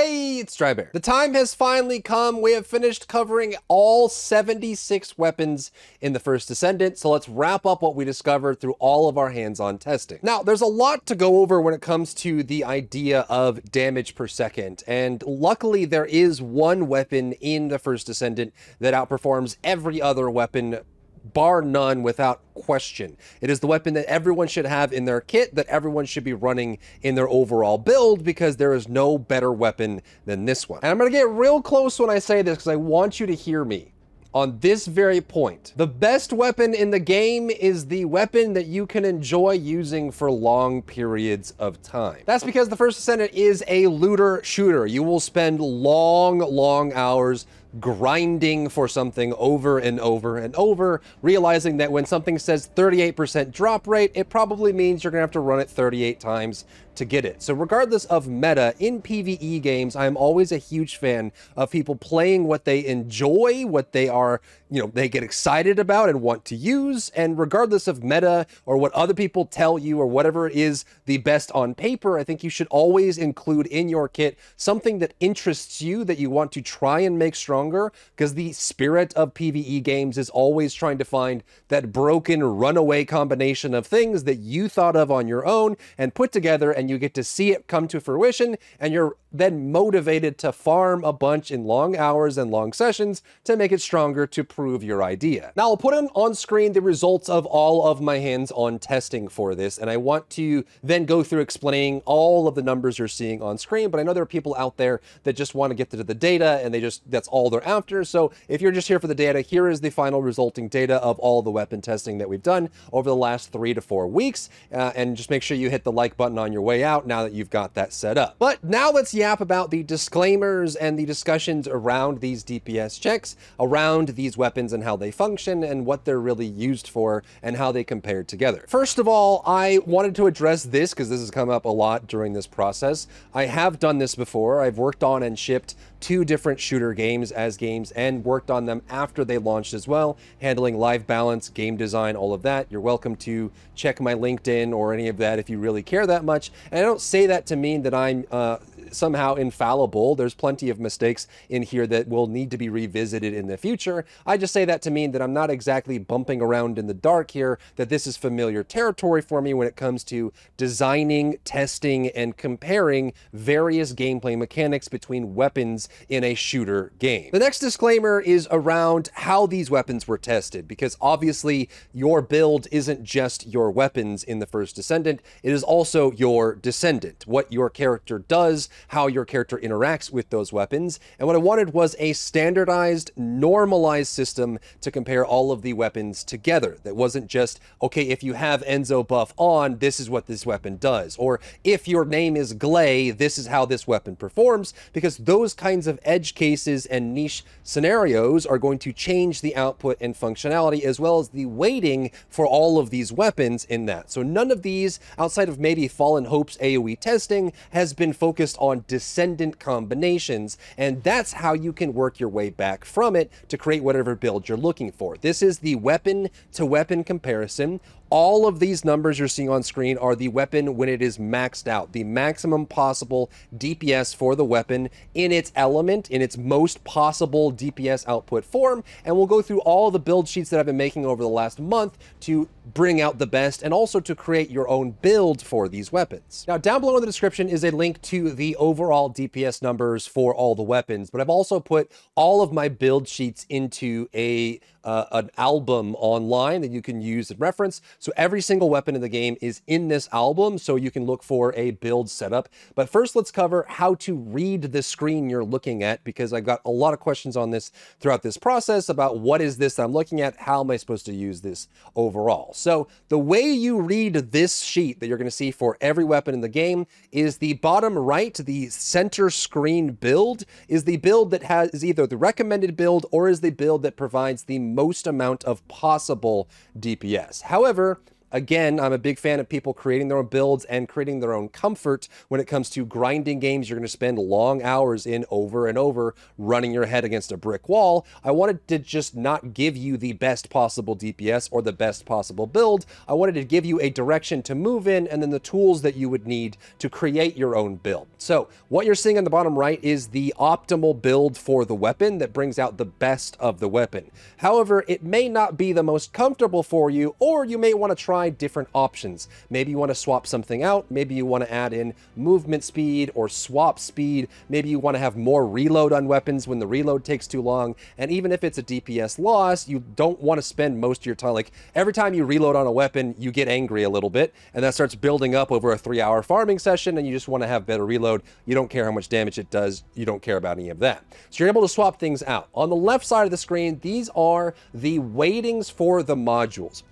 Hey, it's Drybear. The time has finally come. We have finished covering all 76 weapons in the first Descendant, so let's wrap up what we discovered through all of our hands-on testing. Now, there's a lot to go over when it comes to the idea of damage per second, and luckily there is one weapon in the first Descendant that outperforms every other weapon bar none without question. It is the weapon that everyone should have in their kit, that everyone should be running in their overall build, because there is no better weapon than this one. And I'm going to get real close when I say this, because I want you to hear me on this very point. The best weapon in the game is the weapon that you can enjoy using for long periods of time. That's because the First Descendant is a looter shooter. You will spend long, long hours grinding for something over and over and over, realizing that when something says 38% drop rate, it probably means you're going to have to run it 38 times to get it. So regardless of meta, in PvE games, I'm always a huge fan of people playing what they enjoy, what they are, you know, they get excited about and want to use. And regardless of meta or what other people tell you or whatever is the best on paper, I think you should always include in your kit something that interests you that you want to try and make stronger because the spirit of PvE games is always trying to find that broken runaway combination of things that you thought of on your own and put together and you get to see it come to fruition, and you're then motivated to farm a bunch in long hours and long sessions to make it stronger to prove your idea. Now, I'll put on screen the results of all of my hands-on testing for this, and I want to then go through explaining all of the numbers you're seeing on screen, but I know there are people out there that just want to get to the data, and they just, that's all they're after. So if you're just here for the data, here is the final resulting data of all the weapon testing that we've done over the last three to four weeks, uh, and just make sure you hit the like button on your way out now that you've got that set up. But now let's yap about the disclaimers and the discussions around these DPS checks, around these weapons and how they function and what they're really used for and how they compare together. First of all, I wanted to address this because this has come up a lot during this process. I have done this before. I've worked on and shipped two different shooter games as games and worked on them after they launched as well, handling live balance, game design, all of that. You're welcome to check my LinkedIn or any of that if you really care that much. And I don't say that to mean that I'm uh, somehow infallible. There's plenty of mistakes in here that will need to be revisited in the future. I just say that to mean that I'm not exactly bumping around in the dark here, that this is familiar territory for me when it comes to designing, testing, and comparing various gameplay mechanics between weapons in a shooter game. The next disclaimer is around how these weapons were tested, because obviously your build isn't just your weapons in the first Descendant, it is also your Descendant, what your character does, how your character interacts with those weapons. And what I wanted was a standardized, normalized system to compare all of the weapons together. That wasn't just, okay, if you have Enzo buff on, this is what this weapon does. Or if your name is Gley, this is how this weapon performs, because those kinds of edge cases and niche scenarios are going to change the output and functionality as well as the weighting for all of these weapons in that. So none of these, outside of maybe Fallen Hope's AoE testing, has been focused on on descendant combinations, and that's how you can work your way back from it to create whatever build you're looking for. This is the weapon to weapon comparison. All of these numbers you're seeing on screen are the weapon when it is maxed out, the maximum possible DPS for the weapon in its element, in its most possible DPS output form, and we'll go through all the build sheets that I've been making over the last month to bring out the best and also to create your own build for these weapons. Now, down below in the description is a link to the overall DPS numbers for all the weapons, but I've also put all of my build sheets into a uh, an album online that you can use and reference. So every single weapon in the game is in this album, so you can look for a build setup. But first, let's cover how to read the screen you're looking at, because I've got a lot of questions on this throughout this process about what is this that I'm looking at? How am I supposed to use this overall? So the way you read this sheet that you're going to see for every weapon in the game is the bottom right, the center screen build is the build that has either the recommended build or is the build that provides the most amount of possible DPS. However, again, I'm a big fan of people creating their own builds and creating their own comfort when it comes to grinding games you're going to spend long hours in over and over running your head against a brick wall. I wanted to just not give you the best possible DPS or the best possible build. I wanted to give you a direction to move in and then the tools that you would need to create your own build. So what you're seeing on the bottom right is the optimal build for the weapon that brings out the best of the weapon. However, it may not be the most comfortable for you or you may want to try different options. Maybe you want to swap something out. Maybe you want to add in movement speed or swap speed. Maybe you want to have more reload on weapons when the reload takes too long. And even if it's a DPS loss, you don't want to spend most of your time. Like every time you reload on a weapon, you get angry a little bit and that starts building up over a three hour farming session and you just want to have better reload. You don't care how much damage it does. You don't care about any of that. So you're able to swap things out. On the left side of the screen, these are the weightings for the modules.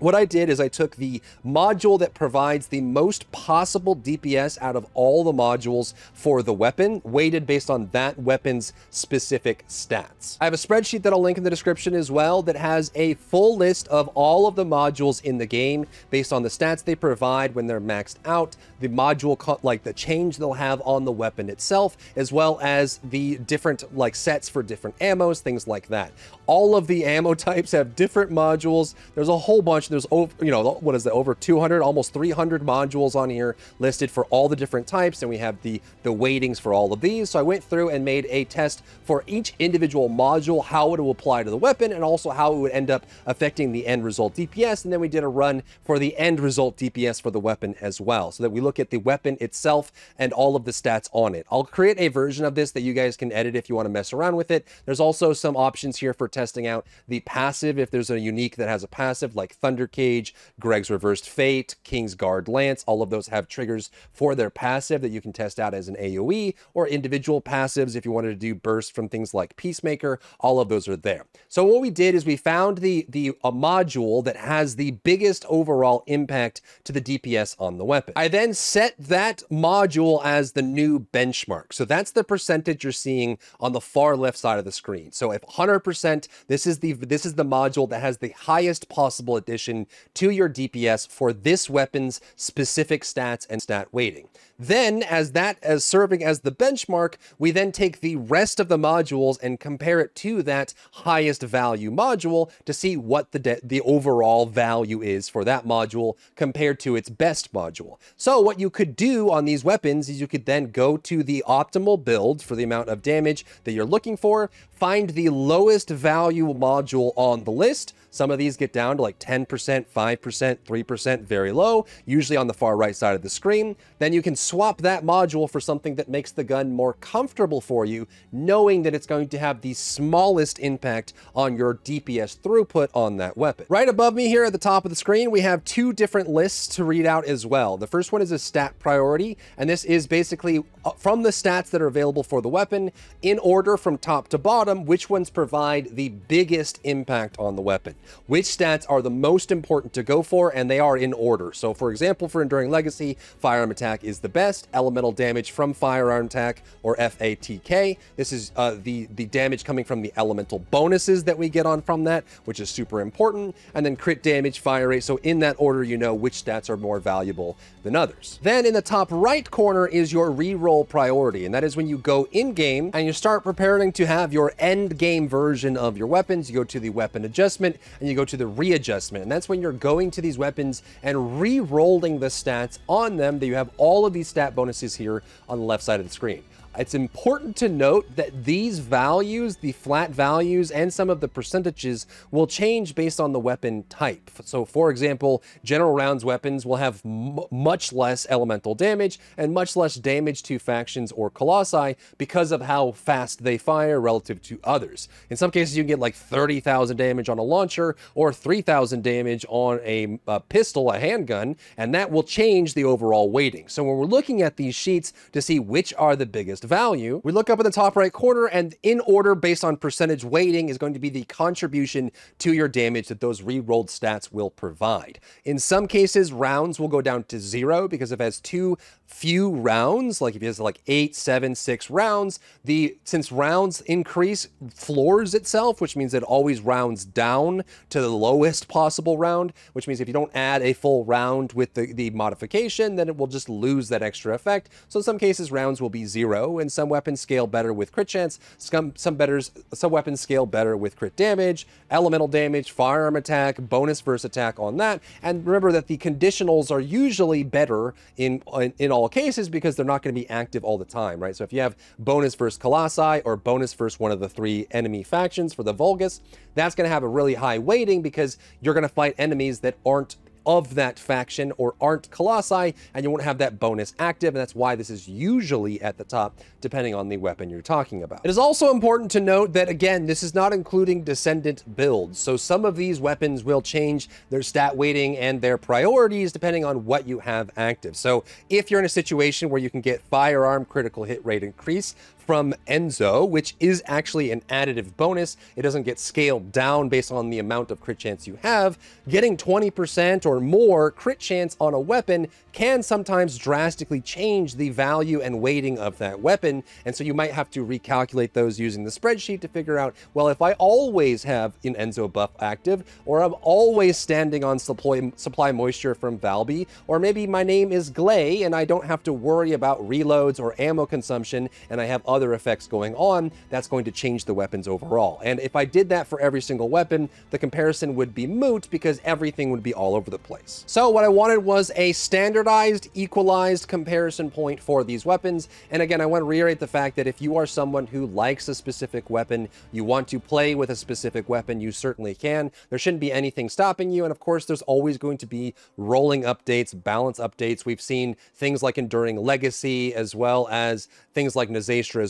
What I did is I took the module that provides the most possible DPS out of all the modules for the weapon, weighted based on that weapon's specific stats. I have a spreadsheet that I'll link in the description as well that has a full list of all of the modules in the game based on the stats they provide when they're maxed out, the module, like the change they'll have on the weapon itself, as well as the different like sets for different ammos, things like that. All of the ammo types have different modules. There's a whole bunch there's over, you know, what is that? Over 200, almost 300 modules on here listed for all the different types, and we have the the weightings for all of these. So I went through and made a test for each individual module, how it will apply to the weapon, and also how it would end up affecting the end result DPS. And then we did a run for the end result DPS for the weapon as well, so that we look at the weapon itself and all of the stats on it. I'll create a version of this that you guys can edit if you want to mess around with it. There's also some options here for testing out the passive if there's a unique that has a passive like Thunder Cage, Greg's Reversed Fate, King's Guard Lance, all of those have triggers for their passive that you can test out as an AoE or individual passives if you wanted to do burst from things like Peacemaker, all of those are there. So what we did is we found the, the a module that has the biggest overall impact to the DPS on the weapon. I then set that module as the new benchmark. So that's the percentage you're seeing on the far left side of the screen. So if 100%, this is the this is the module that has the highest possible addition addition to your DPS for this weapon's specific stats and stat weighting. Then, as that as serving as the benchmark, we then take the rest of the modules and compare it to that highest value module to see what the the overall value is for that module compared to its best module. So what you could do on these weapons is you could then go to the optimal build for the amount of damage that you're looking for, find the lowest value module on the list. Some of these get down to like 10%, 5%, 3%, very low, usually on the far right side of the screen. Then you can swap that module for something that makes the gun more comfortable for you, knowing that it's going to have the smallest impact on your DPS throughput on that weapon. Right above me here at the top of the screen, we have two different lists to read out as well. The first one is a stat priority, and this is basically uh, from the stats that are available for the weapon in order from top to bottom, which ones provide the biggest impact on the weapon. Which stats are the most important to go for, and they are in order. So for example, for Enduring Legacy, Firearm Attack is the best, Elemental Damage from Firearm Attack, or FATK. This is uh, the, the damage coming from the elemental bonuses that we get on from that, which is super important, and then crit damage, fire rate. So in that order, you know which stats are more valuable than others. Then in the top right corner is your reroll priority, and that is when you go in-game and you start preparing to have your end game version of your weapons. You go to the weapon adjustment and you go to the readjustment, and that's when you're going to these weapons and re-rolling the stats on them that you have all of these stat bonuses here on the left side of the screen. It's important to note that these values, the flat values, and some of the percentages will change based on the weapon type. So for example, general rounds weapons will have much less elemental damage and much less damage to factions or colossi because of how fast they fire relative to others. In some cases, you can get like 30,000 damage on a launcher or 3,000 damage on a, a pistol, a handgun, and that will change the overall weighting. So when we're looking at these sheets to see which are the biggest value, we look up in the top right corner and in order based on percentage weighting is going to be the contribution to your damage that those re-rolled stats will provide. In some cases, rounds will go down to zero because if it has too few rounds, like if it has like eight, seven, six rounds, the since rounds increase floors itself, which means it always rounds down to the lowest possible round, which means if you don't add a full round with the, the modification, then it will just lose that extra effect. So in some cases, rounds will be zero, and some weapons scale better with crit chance, some, some, better, some weapons scale better with crit damage, elemental damage, firearm attack, bonus verse attack on that. And remember that the conditionals are usually better in, in, in all cases because they're not going to be active all the time, right? So if you have bonus versus Colossi or bonus versus one of the three enemy factions for the Vulgus, that's going to have a really high weighting because you're going to fight enemies that aren't of that faction or aren't Colossi, and you won't have that bonus active, and that's why this is usually at the top, depending on the weapon you're talking about. It is also important to note that, again, this is not including Descendant builds, so some of these weapons will change their stat weighting and their priorities depending on what you have active. So if you're in a situation where you can get firearm critical hit rate increase from Enzo, which is actually an additive bonus. It doesn't get scaled down based on the amount of crit chance you have. Getting 20% or more crit chance on a weapon can sometimes drastically change the value and weighting of that weapon. And so you might have to recalculate those using the spreadsheet to figure out, well, if I always have an Enzo buff active, or I'm always standing on supply, supply moisture from Valby, or maybe my name is Gley and I don't have to worry about reloads or ammo consumption and I have other other effects going on, that's going to change the weapons overall. And if I did that for every single weapon, the comparison would be moot because everything would be all over the place. So what I wanted was a standardized, equalized comparison point for these weapons. And again, I want to reiterate the fact that if you are someone who likes a specific weapon, you want to play with a specific weapon, you certainly can. There shouldn't be anything stopping you. And of course, there's always going to be rolling updates, balance updates. We've seen things like Enduring Legacy, as well as things like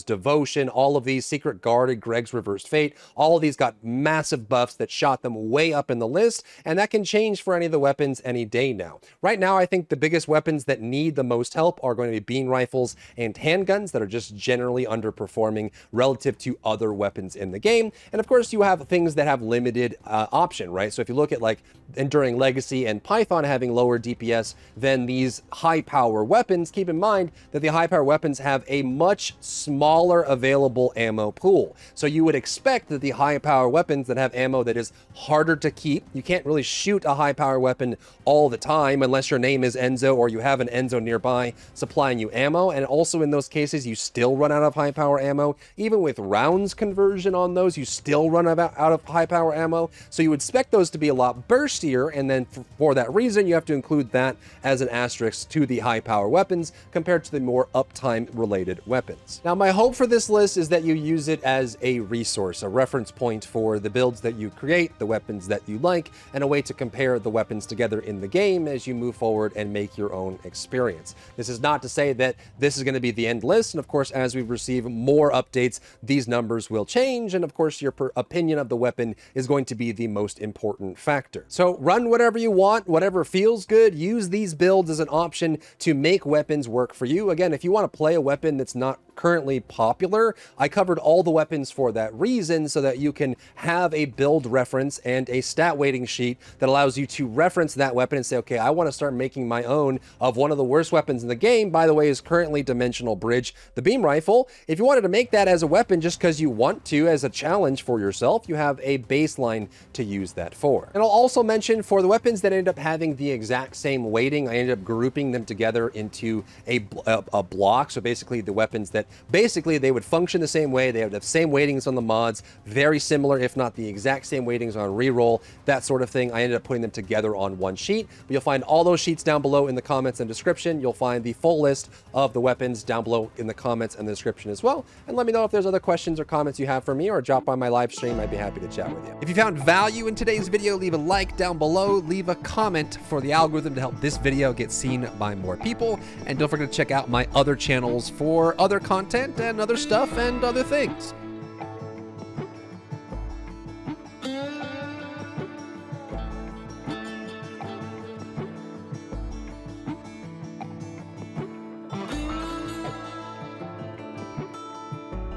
Devotion, all of these, Secret Garden, Greg's Reversed Fate, all of these got massive buffs that shot them way up in the list, and that can change for any of the weapons any day now. Right now, I think the biggest weapons that need the most help are going to be beam rifles and handguns that are just generally underperforming relative to other weapons in the game. And of course, you have things that have limited uh, option, right? So if you look at like Enduring Legacy and Python having lower DPS than these high power weapons, keep in mind that the high power weapons have a much smaller smaller available ammo pool. So you would expect that the high power weapons that have ammo that is harder to keep, you can't really shoot a high power weapon all the time unless your name is Enzo or you have an Enzo nearby supplying you ammo. And also in those cases, you still run out of high power ammo. Even with rounds conversion on those, you still run out of high power ammo. So you would expect those to be a lot burstier. And then for that reason, you have to include that as an asterisk to the high power weapons compared to the more uptime related weapons. Now, my hope for this list is that you use it as a resource, a reference point for the builds that you create, the weapons that you like, and a way to compare the weapons together in the game as you move forward and make your own experience. This is not to say that this is going to be the end list, and of course, as we receive more updates, these numbers will change, and of course, your opinion of the weapon is going to be the most important factor. So run whatever you want, whatever feels good, use these builds as an option to make weapons work for you. Again, if you want to play a weapon that's not currently popular. I covered all the weapons for that reason so that you can have a build reference and a stat weighting sheet that allows you to reference that weapon and say, okay, I want to start making my own of one of the worst weapons in the game, by the way, is currently Dimensional Bridge, the beam rifle. If you wanted to make that as a weapon just because you want to as a challenge for yourself, you have a baseline to use that for. And I'll also mention for the weapons that end up having the exact same weighting, I ended up grouping them together into a, a, uh, a block. So basically the weapons that basically they would function the same way. They have the same weightings on the mods, very similar, if not the exact same weightings on reroll, that sort of thing. I ended up putting them together on one sheet. But you'll find all those sheets down below in the comments and description. You'll find the full list of the weapons down below in the comments and the description as well. And let me know if there's other questions or comments you have for me or drop by my live stream. I'd be happy to chat with you. If you found value in today's video, leave a like down below, leave a comment for the algorithm to help this video get seen by more people. And don't forget to check out my other channels for other content and other stuff and other things.